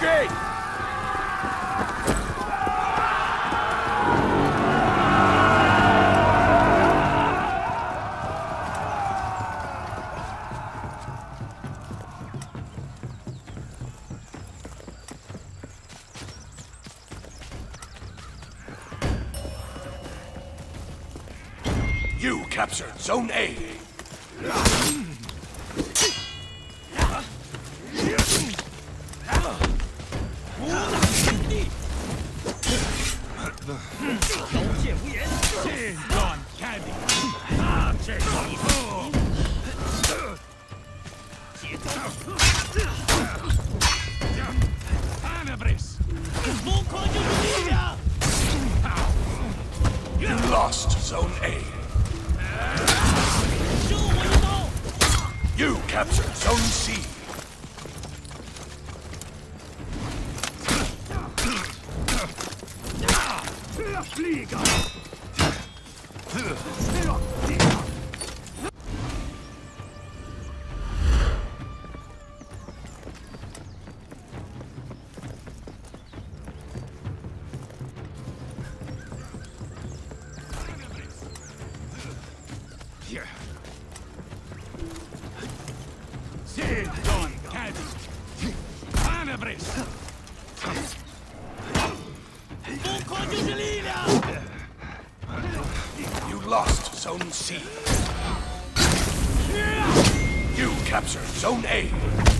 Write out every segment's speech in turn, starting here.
Great! You captured Zone A. You lost Zone A. You captured Zone C. Zone C. You captured Zone A.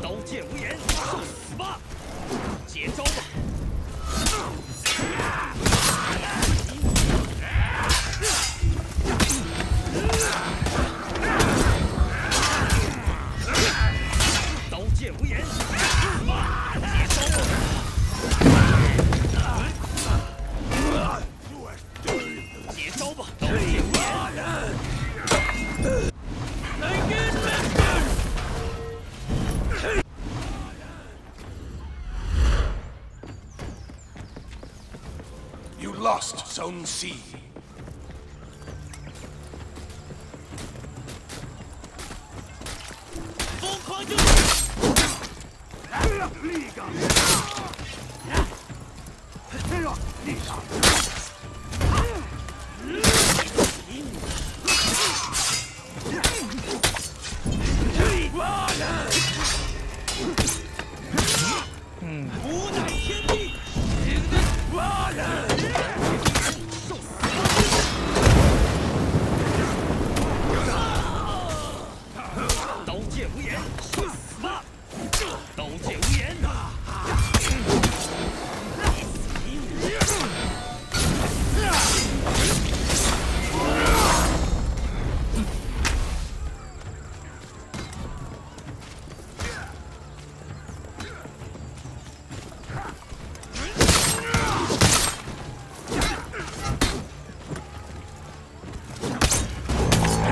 刀剑无言。受死吧接招吧刀剑无言 lost Zone C.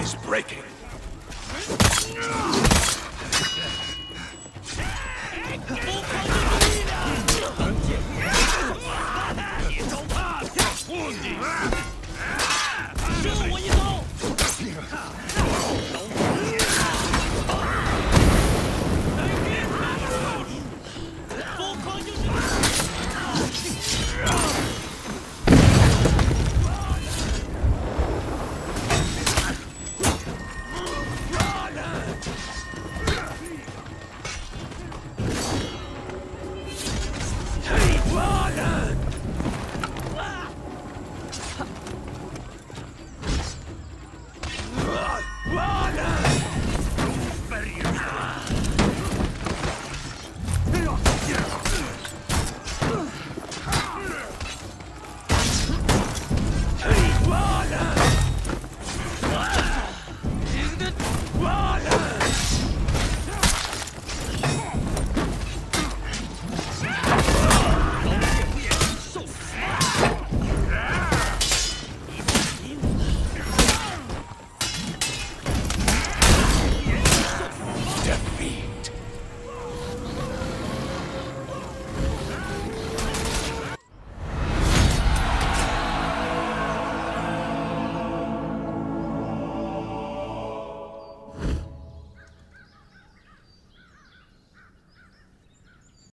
Is breaking.